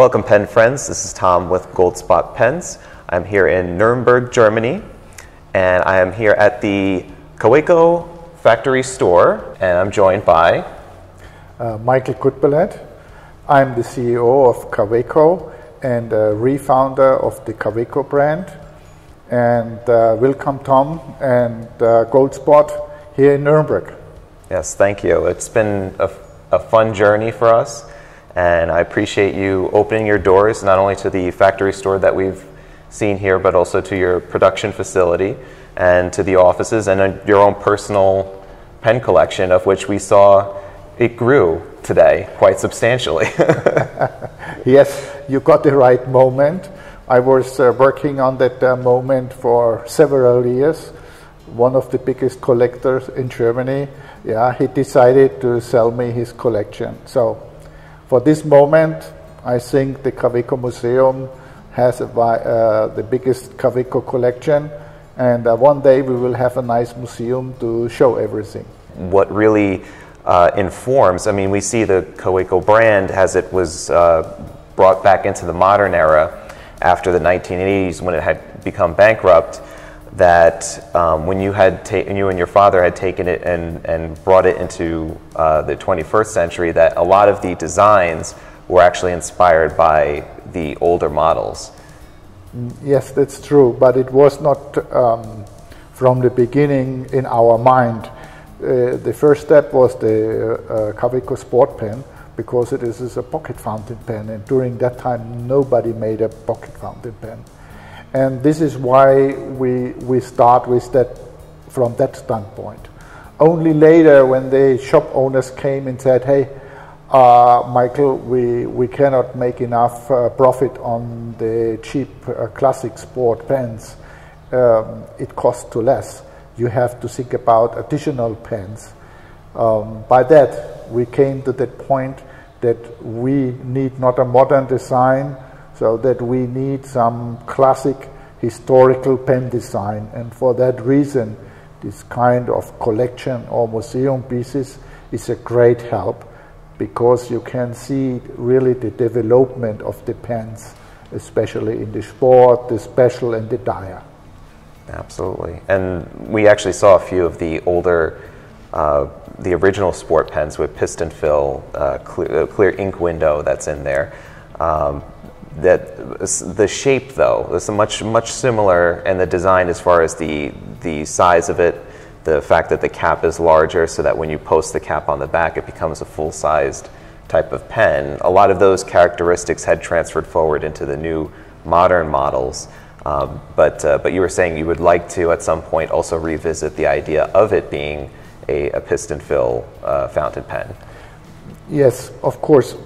Welcome, pen friends. This is Tom with Goldspot Pens. I'm here in Nuremberg, Germany, and I am here at the Kaweco factory store, and I'm joined by uh, Michael Gutberlet. I'm the CEO of Kaweco and uh, refounder of the Kaweco brand. And uh, welcome, Tom, and uh, Goldspot here in Nuremberg. Yes, thank you. It's been a, a fun journey for us. And I appreciate you opening your doors not only to the factory store that we've seen here, but also to your production facility and to the offices and your own personal pen collection, of which we saw it grew today quite substantially. yes, you got the right moment. I was uh, working on that uh, moment for several years. One of the biggest collectors in Germany, yeah, he decided to sell me his collection. So for this moment, I think the Kaweco Museum has a, uh, the biggest Kaweco collection, and uh, one day we will have a nice museum to show everything. What really uh, informs, I mean, we see the Kaweco brand as it was uh, brought back into the modern era after the 1980s when it had become bankrupt that um, when you had ta- you and your father had taken it and, and brought it into uh, the 21st century, that a lot of the designs were actually inspired by the older models. Yes, that's true, but it was not um, from the beginning in our mind. Uh, the first step was the uh, Kaweco Sport Pen because it is, is a pocket fountain pen, and during that time nobody made a pocket fountain pen. And this is why we, we start with that from that standpoint. Only later, when the shop owners came and said, hey, uh, Michael, we, we cannot make enough uh, profit on the cheap uh, classic sport pens. Um, it costs too less. You have to think about additional pens. Um, by that, we came to that point that we need not a modern design, so that we need some classic historical pen design. And for that reason, this kind of collection or museum pieces is a great help because you can see really the development of the pens, especially in the sport, the special, and the dia. Absolutely. And we actually saw a few of the older, uh, the original sport pens with piston fill, uh, clear, uh, clear, ink window that's in there. Um, that the shape though is much much similar and the design as far as the the size of it the fact that the cap is larger so that when you post the cap on the back it becomes a full-sized type of pen. A lot of those characteristics had transferred forward into the new modern models um, but uh, but you were saying you would like to at some point also revisit the idea of it being a, a piston fill uh, fountain pen. Yes of course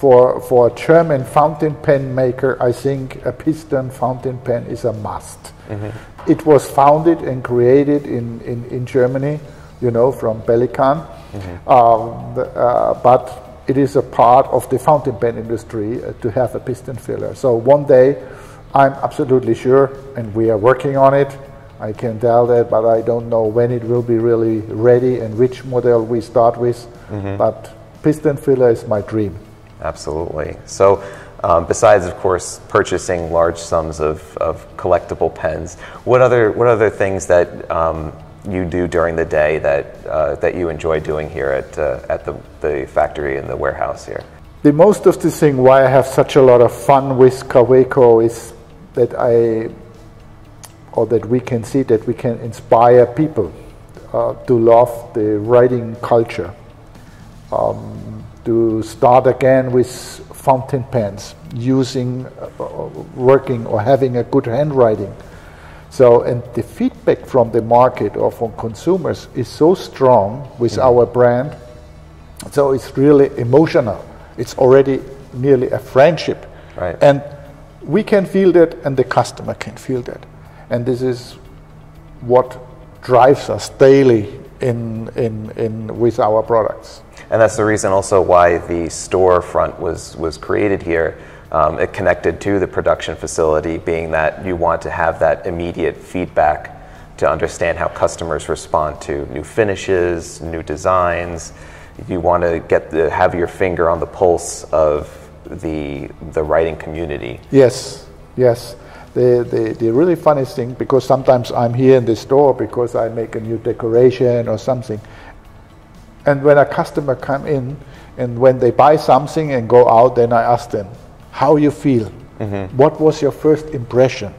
for, for a German fountain pen maker, I think a piston fountain pen is a must. Mm-hmm. It was founded and created in, in, in Germany, you know, from Pelikan. Mm-hmm. Um, uh, but it is a part of the fountain pen industry uh, to have a piston filler. So one day, I'm absolutely sure, and we are working on it. I can tell that, but I don't know when it will be really ready and which model we start with. Mm-hmm. But piston filler is my dream. Absolutely. So, um, besides, of course, purchasing large sums of, of collectible pens, what other what other things that um, you do during the day that uh, that you enjoy doing here at uh, at the, the factory and the warehouse here? The most of the thing why I have such a lot of fun with Kaweco is that I or that we can see that we can inspire people uh, to love the writing culture. Um, to start again with fountain pens, using, uh, working or having a good handwriting. So, and the feedback from the market or from consumers is so strong with mm-hmm. our brand. So it's really emotional. It's already nearly a friendship. Right. And we can feel that, and the customer can feel that. And this is what drives us daily in, in, in, with our products. And that's the reason also why the storefront was, was created here. Um, it connected to the production facility, being that you want to have that immediate feedback to understand how customers respond to new finishes, new designs. You want to get the, have your finger on the pulse of the the writing community. Yes, yes. The, the, the really funny thing, because sometimes I'm here in the store because I make a new decoration or something. And when a customer come in and when they buy something and go out, then I ask them, how you feel? What was your first impression?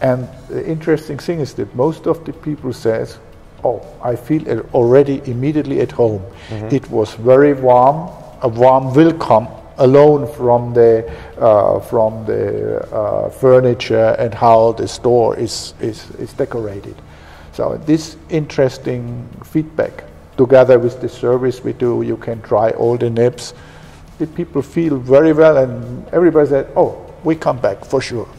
And the interesting thing is that most of the people says, "Oh, I feel already immediately at home. It was very warm, a warm welcome alone from the uh, from the uh, furniture and how the store is, is is decorated." So this interesting feedback, together with the service we do, you can try all the nibs. The people feel very well, and everybody said, "Oh, we come back for sure."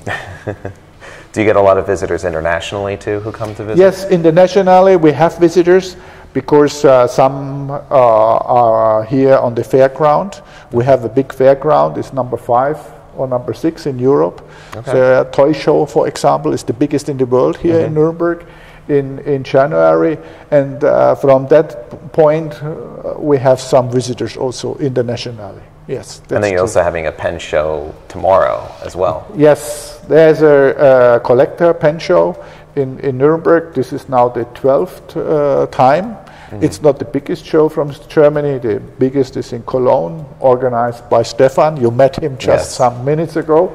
Do you get a lot of visitors internationally too who come to visit? Yes, internationally we have visitors because uh, some uh, are here on the fairground. We have a big fairground. It's number five or number six in Europe. The toy show, for example, is the biggest in the world here in Nuremberg in, in January. And uh, from that point, uh, we have some visitors also internationally. Yes, and then you're true. also having a pen show tomorrow as well. Yes, there's a, a collector pen show in, in Nuremberg. This is now the 12th uh, time. It's not the biggest show from Germany. The biggest is in Cologne, organized by Stefan. You met him just Yes. some minutes ago.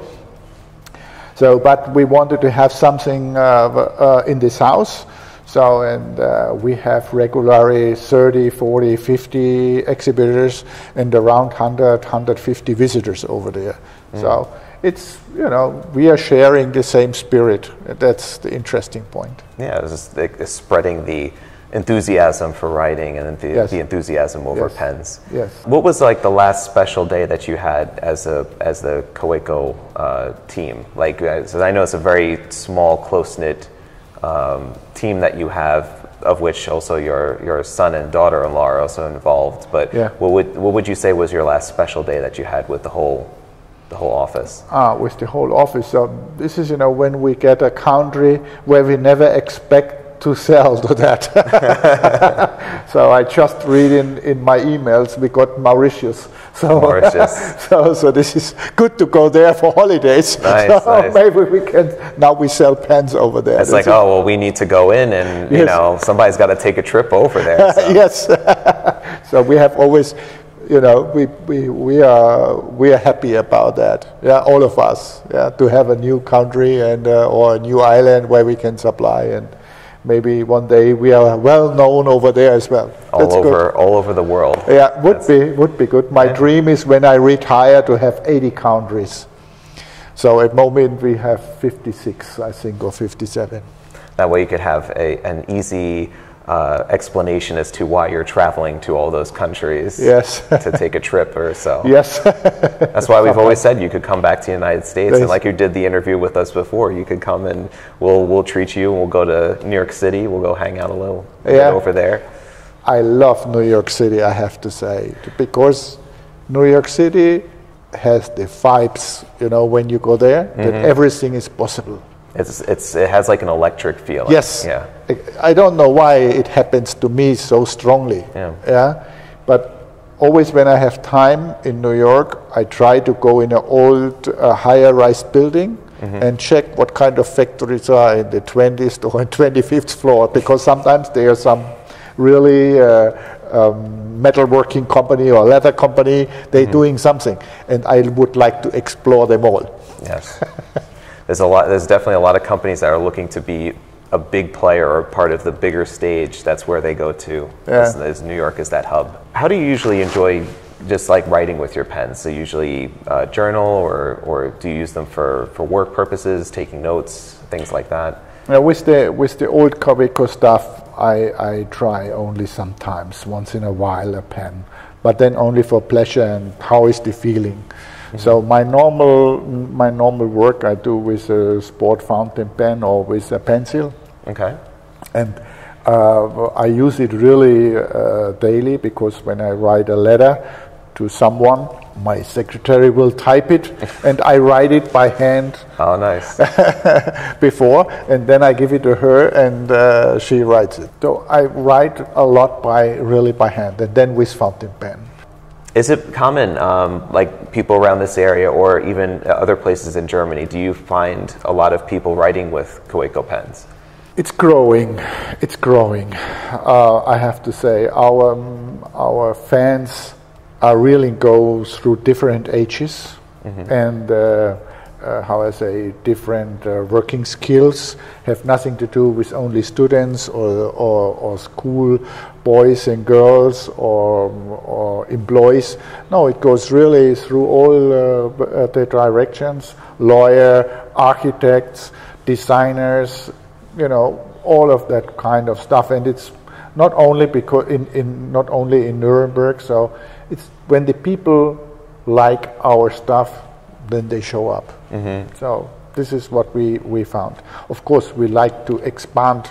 So, but we wanted to have something uh, uh, in this house. So, and uh, we have regularly 30, 40, 50 exhibitors and around 100, 150 visitors over there. So, it's, you know, we are sharing the same spirit. That's the interesting point. Yeah, it's just it's spreading the enthusiasm for writing and the, Yes. the enthusiasm over Yes. pens. Yes. What was like the last special day that you had as a as the Kaweco uh, team? Like, uh, so I know it's a very small, close knit um, team that you have, of which also your your son and daughter-in-law are also involved. But Yeah. what would what would you say was your last special day that you had with the whole the whole office? Ah, with the whole office. So this is, you know, when we get a country where we never expect to sell to that. so I just read in, in my emails we got Mauritius. So, Mauritius. so so this is good to go there for holidays. Nice, so nice. maybe we can now we sell pens over there. It's like, is- oh well, we need to go in, and you know, somebody's got to take a trip over there. so. yes. so we have always, you know, we, we, we are we are happy about that. Yeah, all of us. Yeah, to have a new country and uh, or a new island where we can supply and maybe one day we are well known over there as well. all That's over good. all over the world. Yeah, would be would be good. My dream is when I retire to have 80 countries. So at moment we have 56, I think, or 57. That way, you could have a, an easy uh, explanation as to why you're traveling to all those countries Yes. to take a trip or so. Yes. That's why we've always said you could come back to the United States, and like you did the interview with us before, you could come and we'll we'll treat you. And we'll go to New York City. We'll go hang out a little Yeah. over there. I love New York City, I have to say, because New York City has the vibes, you know, when you go there, that everything is possible. It's it's it has like an electric feel. Yes. Yeah. I- don't know why it happens to me so strongly. Yeah. Yeah. But always when I have time in New York, I try to go in an old uh, higher rise building and check what kind of factories are in the 20th or 25th floor because sometimes there are some really uh, um, metalworking company or leather company, they're doing something. And I would like to explore them all. Yes. there's a lot. There's definitely a lot of companies that are looking to be a big player or part of the bigger stage. That's where they go to. Yeah. Is, is New York is that hub. How do you usually enjoy just like writing with your pens? So usually uh, journal or or do you use them for for work purposes, taking notes, things like that? Now, with the with the old Kaweco stuff, I, I try only sometimes, once in a while, a pen, but then only for pleasure and how is the feeling. So my normal my normal work I do with a sport fountain pen or with a pencil, Okay. and uh, I use it really uh, daily because when I write a letter to someone, my secretary will type it, and I write it by hand Oh, nice. before, and then I give it to her, and uh, she writes it. So I write a lot by really by hand, and then with fountain pen. Is it common, um, like people around this area or even other places in Germany, do you find a lot of people writing with Kaweco pens? It's growing. It's growing. Uh, I have to say, our um, our fans are really go through different ages and uh, uh, how I say different uh, working skills have nothing to do with only students or, or, or school boys and girls or, or employees. No, it goes really through all uh, uh, the directions: lawyer, architects, designers, you know, all of that kind of stuff. And it's not only because in, in not only in Nuremberg. So it's when the people like our stuff, then they show up. So this is what we, we found. Of course, we like to expand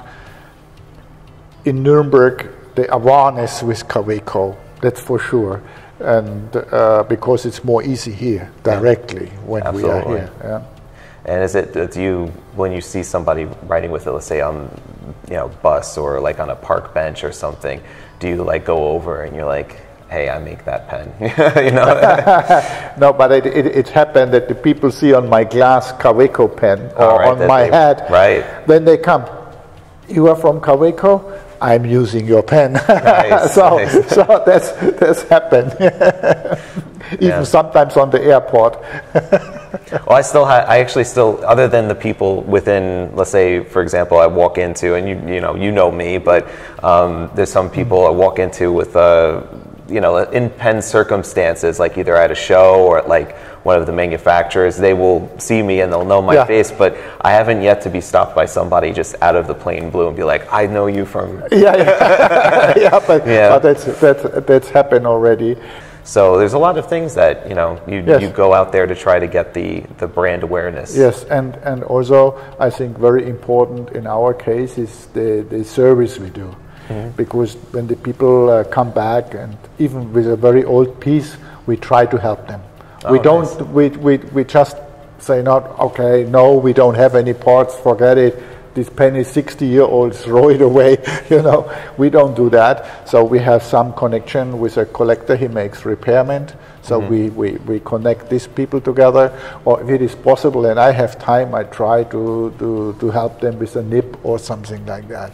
in Nuremberg the awareness with Kaweco. That's for sure. And uh, because it's more easy here directly when we are here. Yeah. And is it, do you, when you see somebody writing with it, let's say on, you know, bus or like on a park bench or something, do you like go over and you're like, hey, I make that pen, you know? No, but it, it, it happened that the people see on my glass Kaweco pen or right, on my they- head. right. Then they come. You are from Kaweco? I'm using your pen. Nice, so, nice. so that's that's happened. Even Yeah. sometimes on the airport. Well, I still ha- I actually still, other than the people within, let's say, for example, I walk into, and you you know you know me, but um, there's some people I walk into with, uh, you know, in pen circumstances, like either at a show or at like one of the manufacturers, they will see me and they'll know my Yeah. face, but I haven't yet to be stopped by somebody just out of the plain blue and be like, I know you from. yeah, yeah, yeah, but, Yeah. but that's that's that's happened already. So there's a lot of things that you know you, Yes. you go out there to try to get the the brand awareness. Yes, and, and also I think very important in our case is the, the service we do. Because when the people uh, come back and even with a very old piece, we try to help them. We Oh, don't, nice. we, we, we just say not, okay, no, we don't have any parts, forget it. This pen is 60 year old, throw it away. You know, we don't do that. So we have some connection with a collector. He makes repairment. So we, we, we connect these people together. Or if it is possible and I have time, I try to, to, to help them with a nib or something like that.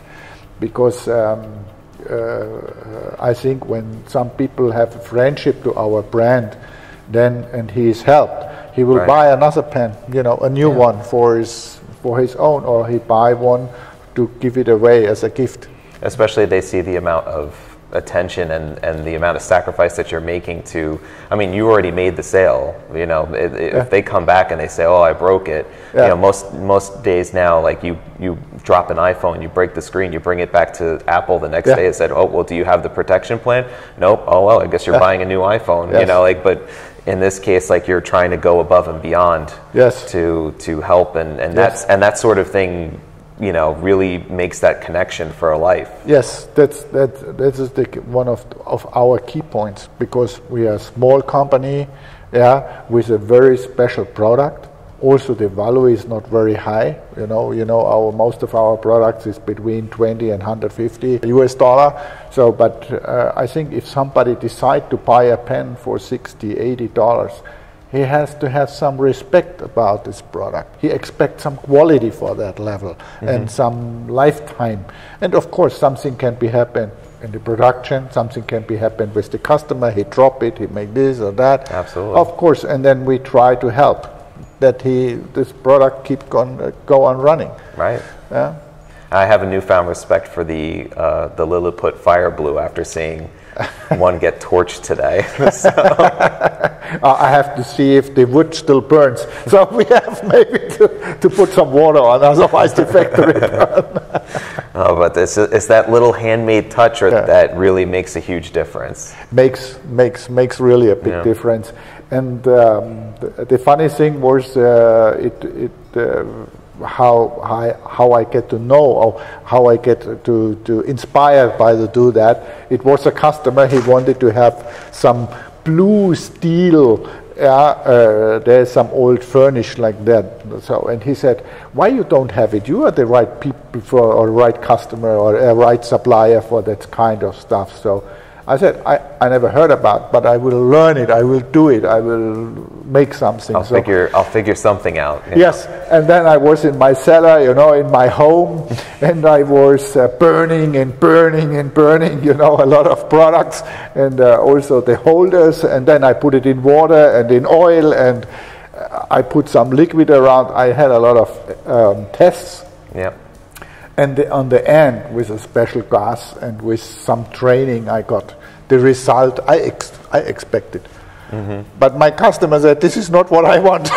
Because um, uh, I think when some people have a friendship to our brand, then and he is helped, he will Right. buy another pen, you know, a new one for his for his own, or he buy one to give it away as a gift. especially they see the amount of attention and, and the amount of sacrifice that you're making to i mean you already made the sale you know i- i- if they come back and they say oh i broke it Yeah. you know most most days now like you you drop an iphone you break the screen you bring it back to apple the next Yeah. day and said oh well do you have the protection plan nope oh well i guess you're buying a new iphone you know like but in this case like you're trying to go above and beyond Yes. to to help and and Yes. that's and that sort of thing you know really makes that connection for a life Yes, that's that. That is the, one of of our key points because we are a small company, yeah, with a very special product. Also, the value is not very high. You know, you know, our most of our products is between 20 and 150 US dollar. So, but uh, I think if somebody decide to buy a pen for 60, 80 dollars, he has to have some respect about this product. He expects some quality for that level and some lifetime. And of course, something can be happen in the production. Something can be happen with the customer. He drop it. He make this or that. Absolutely. Of course, and then we try to help that he this product keep on uh, go on running. right Yeah. I have a newfound respect for the uh, the Liliput Fireblue after seeing one get torched today. Uh, I have to see if the wood still burns. So we have maybe to, to put some water on, otherwise the factory oh, but it's, it's that little handmade touch Yeah. that really makes a huge difference. makes makes makes really a big Yeah. difference. And um, the, the funny thing was uh, it it uh, how I how I get to know or how I get to to inspired by to do that. It was a customer. He wanted to have some blue steel. Uh, there's some old furnish like that. So, and he said, "Why you don't have it? You are the right people for, or right customer, or a right supplier for that kind of stuff." So, I said, I, I never heard about, but I will learn it. I will do it. I will make something. I'll So- figure I'll figure something out. you know. Yes, and then I was in my cellar, you know, in my home, and I was uh, burning and burning and burning, you know, a lot of products, and uh, also the holders, and then I put it in water and in oil, and uh, I put some liquid around. I had a lot of um, tests, Yep. and the, on the end, with a special gas and with some training, I got the result I, ex- I expected. But my customer said, This is not what I want.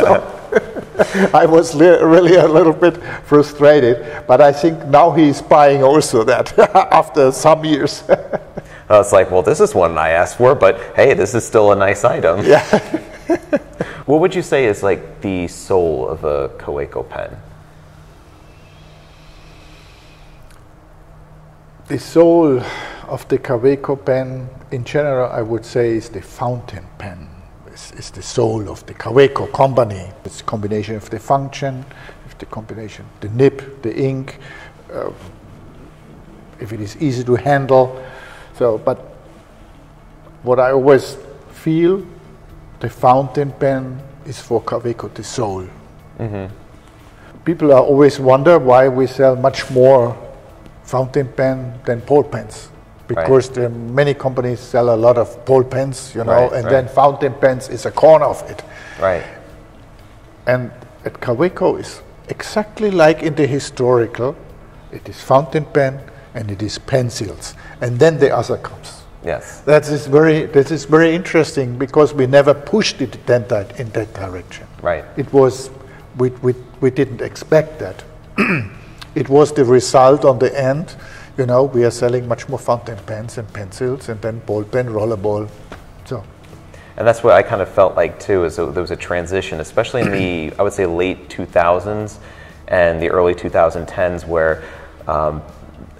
so I was really a little bit frustrated. But I think now he's buying also that after some years. Uh, it's like, well, this is one I asked for, but hey, this is still a nice item. yeah. What would you say is like the soul of a Kaweco pen? The soul of the Kaweco pen, in general, I would say, is the fountain pen. It's, it's the soul of the Kaweco company. It's a combination of the function, of the combination, the nib, the ink, uh, if it is easy to handle. So, but what I always feel, the fountain pen is for Kaweco the soul. People are always wonder why we sell much more fountain pen than ball pens. Because there many companies sell a lot of ball pens, you know, Right, and right. then fountain pens is a corner of it. Right. And at Kaweco is exactly like in the historical, it is fountain pen and it is pencils, and then the other comes. Yes. That is very that is very interesting because we never pushed it then that, in that direction. Right. It was we, we, we didn't expect that. it was the result on the end. You know, we are selling much more fountain pens and pencils, and then ball pen, rollerball. So And that's what I kind of felt like too, is there was a transition, especially in the, I would say, late 2000s and the early 2010s, where um,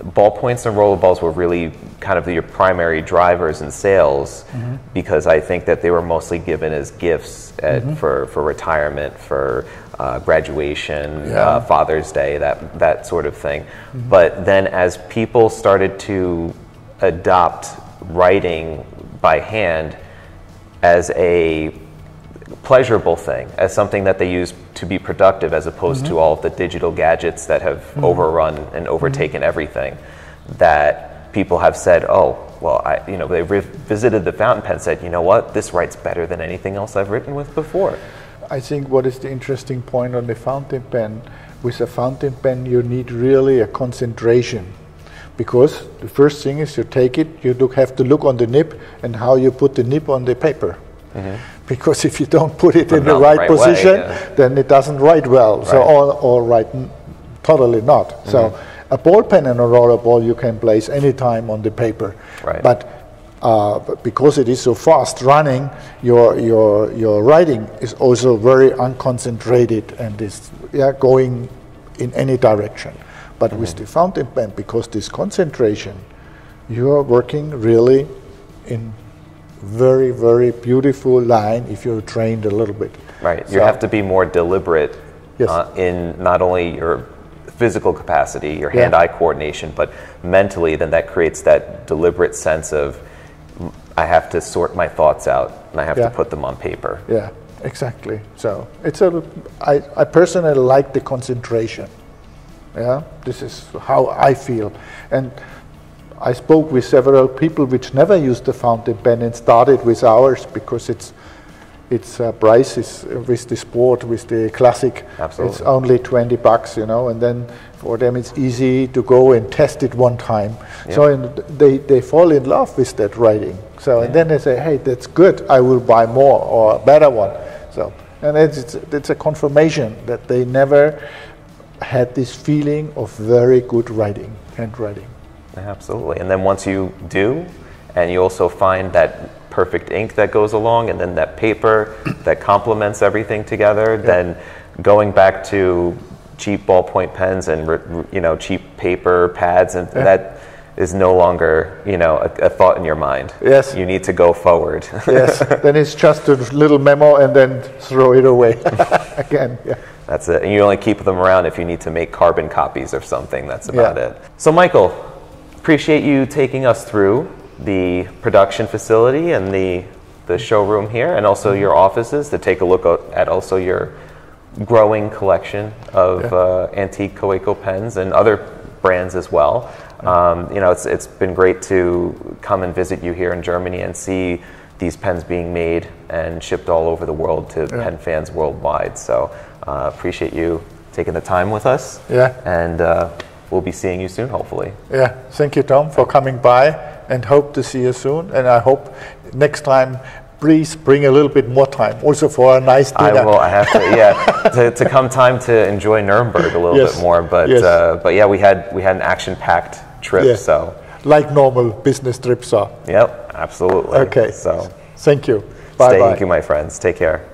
ballpoints and rollerballs were really kind of your primary drivers in sales because I think that they were mostly given as gifts at, for, for retirement, for uh, graduation, Yeah. uh, Father's Day, that, that sort of thing. But then as people started to adopt writing by hand, as a pleasurable thing, as something that they use to be productive, as opposed to all of the digital gadgets that have overrun and overtaken everything. That people have said, "Oh, well, I, you know, they re- visited the fountain pen, said, you know what, this writes better than anything else I've written with before." I think what is the interesting point on the fountain pen, with a fountain pen you need really a concentration. Because the first thing is you take it, you look, have to look on the nib and how you put the nib on the paper. Mm-hmm. Because if you don't put it Put in it the right, right way, position, yeah. then it doesn't write well. So, Right. or, or write n- totally not. So, mm-hmm. a ball pen and a roller ball you can place anytime on the paper. Right. But uh, but because it is so fast running, your your your writing is also very unconcentrated and is yeah going in any direction. But with the fountain pen, because this concentration, you are working really in very very beautiful line if you're trained a little bit. Right. You have to be more deliberate Yes. uh, in not only your physical capacity, your hand-eye coordination, but mentally. Then that creates that deliberate sense of I have to sort my thoughts out and I have Yeah. to put them on paper. Yeah, exactly. So it's a. I, I personally like the concentration. Yeah, this is how I feel, and I spoke with several people which never used the fountain pen and started with ours because it's its uh, price is uh, with the sport with the classic. Absolutely. It's only twenty bucks, you know, and then for them it's easy to go and test it one time. Yeah. So and they they fall in love with that writing. So and then they say, hey, that's good. I will buy more or a better one. So and it's it's, it's a confirmation that they never had this feeling of very good writing, handwriting. Absolutely. And then once you do, and you also find that perfect ink that goes along, and then that paper that complements everything together, then going back to cheap ballpoint pens and you know cheap paper pads, and that is no longer you know a, a thought in your mind. Yes. You need to go forward. Yes, then it's just a little memo and then throw it away again. Yeah. That's it. And you only keep them around if you need to make carbon copies of something. That's about Yeah. it. So, Michael, appreciate you taking us through the production facility and the the showroom here, and also your offices to take a look at also your growing collection of Yeah. uh, antique Kaweco pens and other brands as well. Um, you know, it's it's been great to come and visit you here in Germany and see these pens being made and shipped all over the world to pen fans worldwide. So uh, appreciate you taking the time with us. Yeah. And uh, we'll be seeing you soon, hopefully. Yeah, thank you, Tom, for coming by, and hope to see you soon. And I hope next time, please bring a little bit more time, also for a nice dinner. I will. I have to. Yeah, to, to come time to enjoy Nuremberg a little Yes, bit more. But yes. uh, but yeah, we had we had an action-packed trip. Yeah. So like normal business trips are. yep, absolutely. Okay. So Thank you. Bye stay bye. thank you, my friends. Take care.